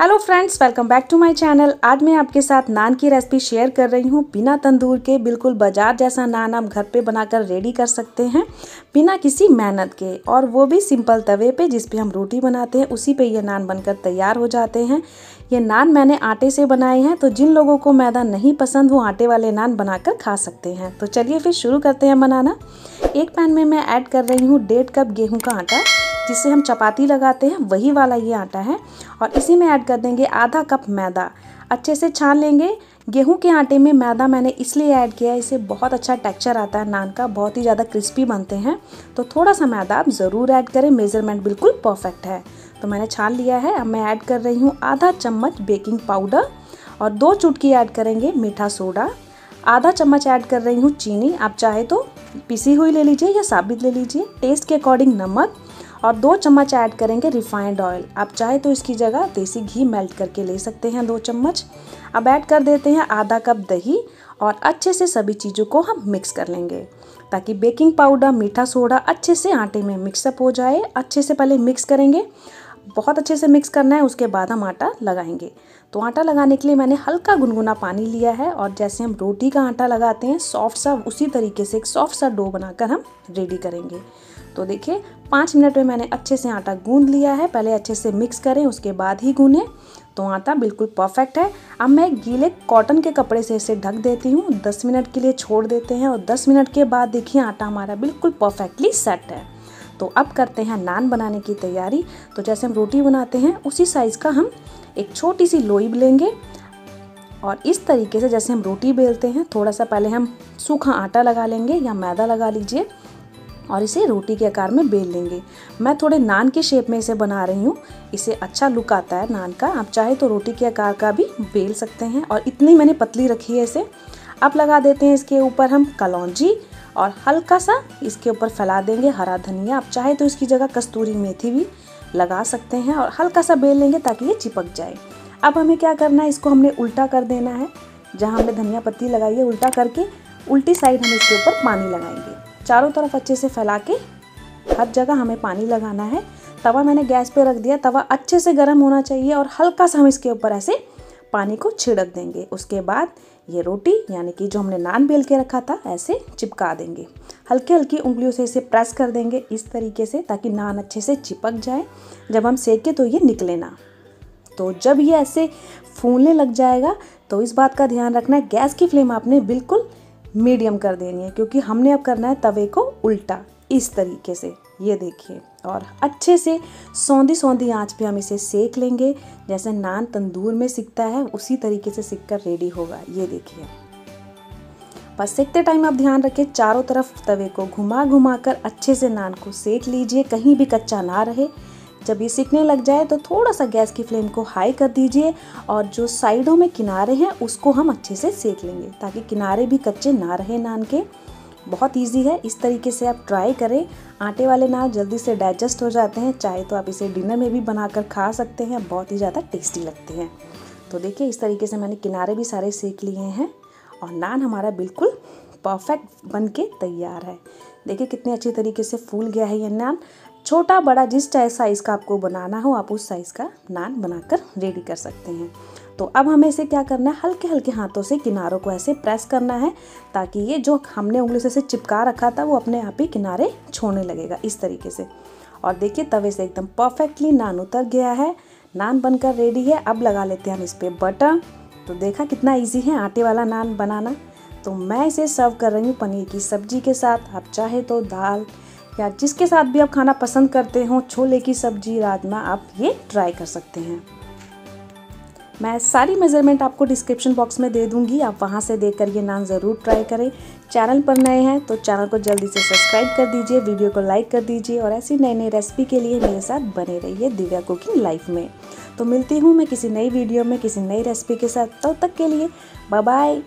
Hello friends welcome back to my channel आज मैं आपके साथ नान की रेसिपी शेयर कर रही हूँ। बिना तंदूर के, बिल्कुल बाज़ार जैसा नान आप घर पे बनाकर रेडी कर सकते हैं, बिना किसी मेहनत के। और वो भी सिंपल तवे पे, जिस पे हम रोटी बनाते हैं, उसी पे ये नान बनकर तैयार हो जाते हैं। ये नान मैंने आटे से बनाए हैं तो जिन लोगों को मैदा नहीं पसंद वो आटे वाले नान बनाकर खा सकते हैं। तो चलिए फिर शुरू करते हैं बनाना। एक पैन में मैं ऐड कर रही हूँ डेढ़ कप गेहूँ का आटा। जिससे हम चपाती लगाते हैं, वही वाला ये आटा है और इसी में ऐड कर देंगे आधा कप मैदा। अच्छे से छान लेंगे। गेहूँ के आटे में मैदा मैंने इसलिए ऐड किया है इसे बहुत अच्छा टेक्सचर आता है नान का, बहुत ही ज़्यादा क्रिस्पी बनते हैं। तो थोड़ा सा मैदा आप ज़रूर ऐड करें, मेज़रमेंट बिल्कुल परफेक्ट है। तो मैंने छान लिया है, अब मैं ऐड कर रही हूँ आधा चम्मच बेकिंग पाउडर और दो चुटकी ऐड करेंगे मीठा सोडा। आधा चम्मच ऐड कर रही हूँ चीनी, आप चाहे तो पिसी हुई ले लीजिए या साबित ले लीजिए। टेस्ट के अकॉर्डिंग नमक और दो चम्मच ऐड करेंगे रिफाइंड ऑयल। आप चाहे तो इसकी जगह देसी घी मेल्ट करके ले सकते हैं दो चम्मच। अब ऐड कर देते हैं आधा कप दही और अच्छे से सभी चीज़ों को हम मिक्स कर लेंगे, ताकि बेकिंग पाउडर, मीठा सोडा अच्छे से आटे में मिक्सअप हो जाए, अच्छे से पहले मिक्स करेंगे। बहुत अच्छे से मिक्स करना है, उसके बाद हम आटा लगाएँगे। तो आटा लगाने के लिए मैंने हल्का गुनगुना पानी लिया है और जैसे हम रोटी का आटा लगाते हैं, सॉफ्ट सा उसी तरीके से एक सॉफ्ट सा डो बनाकर हम रेडी करेंगे। तो देखिए पाँच मिनट में मैंने अच्छे से आटा गूंद लिया है। पहले अच्छे से मिक्स करें, उसके बाद ही गूंदें। तो आटा बिल्कुल परफेक्ट है। अब मैं गीले कॉटन के कपड़े से इसे ढक देती हूँ। दस मिनट के लिए छोड़ देते हैं और दस मिनट के बाद देखिए आटा हमारा बिल्कुल परफेक्टली सेट है। तो अब करते हैं नान बनाने की तैयारी। तो जैसे हम रोटी बनाते हैं, उसी साइज़ का हम एक छोटी सी लोई लेंगे। और इस तरीके से जैसे हम रोटी बेलते हैं, थोड़ा सा पहले हम सूखा आटा लगा लेंगे या मैदा लगा लीजिए। और इसे रोटी के आकार में बेल लेंगे। मैं थोड़े नान के शेप में इसे बना रही हूँ। इसे अच्छा लुक आता है नान का। आप चाहे तो रोटी के आकार का भी बेल सकते हैं और इतनी मैंने पतली रखी है इसे। अब लगा देते हैं इसके ऊपर हम कलौजी और हल्का सा इसके ऊपर फैला देंगे हरा धनिया। आप चाहे तो इसकी जगह कस्तूरी मेथी भी लगा सकते हैं और हल्का सा बेल लेंगे ताकि ये चिपक जाए। अब हमें क्या करना है? इसको हमने उल्टा कर देना है। जहाँ हमने धनिया पत्ती लगाई है उल्टा करके उल्टी साइड हम इसके ऊपर पानी लगाएँगे। चारों तरफ़ अच्छे से फैला के हर जगह हमें पानी लगाना है। तवा मैंने गैस पे रख दिया। तवा अच्छे से गर्म होना चाहिए और हल्का सा हम इसके ऊपर ऐसे पानी को छिड़क देंगे। उसके बाद ये रोटी, यानी कि जो हमने नान बेल के रखा था, ऐसे चिपका देंगे। हल्की हल्की उंगलियों से इसे प्रेस कर देंगे इस तरीके से, ताकि नान अच्छे से चिपक जाए। जब हम सेकें तो ये निकले ना। तो जब ये ऐसे फूलने लग जाएगा तो इस बात का ध्यान रखना है। गैस की फ्लेम आपने बिल्कुल मीडियम कर देनी है, क्योंकि हमने अब करना है तवे को उल्टा। इस तरीके से, ये देखिए। और अच्छे से सौंधी सौंधी आँच पे हम इसे सेक लेंगे। जैसे नान तंदूर में सिकता है, उसी तरीके से सिक कर रेडी होगा। ये देखिए। बस सेकते टाइम आप ध्यान रखें, चारों तरफ़ तवे को घुमा घुमा कर अच्छे से नान को सेक लीजिए। कहीं भी कच्चा ना रहे। जब ये सीखने लग जाए तो थोड़ा सा गैस की फ्लेम को हाई कर दीजिए और जो साइडों में किनारे हैं उसको हम अच्छे से सेक लेंगे ताकि किनारे भी कच्चे ना रहे नान के बहुत इजी है, इस तरीके से आप ट्राई करें। आटे वाले नान जल्दी से डाइजेस्ट हो जाते हैं, चाहे तो आप इसे डिनर में भी बनाकर खा सकते हैं, बहुत ही ज़्यादा टेस्टी लगते हैं। तो देखिए, इस तरीके से मैंने किनारे भी सारे सेक लिए हैं और नान हमारा बिल्कुल परफेक्ट बन के तैयार है। देखिए कितने अच्छे तरीके से फूल गया है ये नान। छोटा बड़ा जिस साइज़ का आपको बनाना हो, आप उस साइज़ का नान बनाकर रेडी कर सकते हैं। तो अब हमें इसे क्या करना है? हल्के हल्के हाथों से, किनारों को ऐसे प्रेस करना है ताकि ये जो हमने उंगली से चिपका रखा था, वो अपने आप ही किनारे छोड़ने लगेगा इस तरीके से। और देखिए, तवे से एकदम परफेक्टली नान उतर गया है। नान बनकर रेडी है। अब लगा लेते हैं हम इस पर बटर तो देखा कितना ईजी है आटे वाला नान बनाना। तो मैं इसे सर्व कर रही हूँ पनीर की सब्ज़ी के साथ। आप चाहे तो दाल या जिसके साथ भी आप खाना पसंद करते हो, छोले की सब्ज़ी, राजमा, आप ये ट्राई कर सकते हैं। मैं सारी मेज़रमेंट आपको डिस्क्रिप्शन बॉक्स में दे दूँगी। आप वहाँ से देखकर ये नान ज़रूर ट्राई करें। चैनल पर नए हैं तो चैनल को जल्दी से सब्सक्राइब कर दीजिए वीडियो को लाइक कर दीजिए और ऐसी नई नई रेसिपी के लिए मेरे साथ बने रहिए दिव्या कुकिंग लाइफ में। तो मिलती हूँ मैं किसी नई वीडियो में, किसी नई रेसिपी के साथ। तब तो तक के लिए बाय बाय